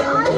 Bye.